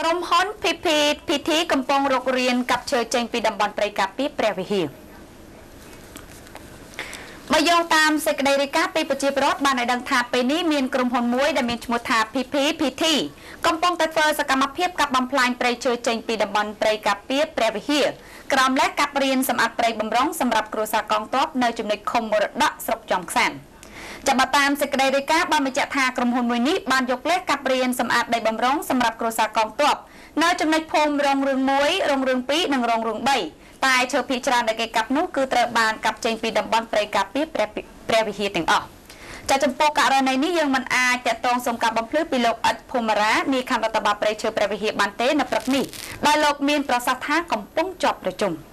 ក្រុមហ៊ុន PP PT កំពុងរករៀនកាប់ឈើចេញពីតំបន់ព្រៃការពារព្រះវិហារបើយោងតាមសេចក្តីរាយការណ៍ពីប្រជាពលរដ្ឋបានឲ្យដឹងថាពេលនេះមានក្រុមហ៊ុនមួយដែលមានឈ្មោះថា PP PT កំពុងតែធ្វើសកម្មភាពកាប់បំផ្លាញព្រៃឈើចេញពីតំបន់ព្រៃការពារព្រះវិហារក្រោមលេសកាប់រៀនសម្អាតព្រៃបំរុងសម្រាប់គ្រួសារកងទ័ពនៅចំណុចឃុំមរតកស្រុកចំខ្សាន ចាំបើតាមសេចក្តីរាយការណ៍បានបញ្ជាក់ថាក្រុមហ៊ុនមួយនេះបានយកលេសកាប់រៀនសម្អាតដីបំរុងសម្រាប់គ្រួសារកងទ័ពនៅចំណុចភូមិរងរឿង1រងរឿង2និងរងរឿង3តែឈើភាគច្រើនដែលគេកាប់នោះគឺត្រូវបានកាប់ចេញពីតំបន់ព្រៃការពារព្រះព្រះវិហារទាំងអស់ចាចំពោះករណីនេះយើងមិនអាចតតងសុំការបំភ្លឺពីលោកអិតភូមិរានាយខណ្ឌរដ្ឋបាលព្រៃឈើព្រះវិហារបានទេនៅព្រឹកនេះដែលលោកមានប្រសាសន៍ថាកំពុងជាប់ប្រជុំ។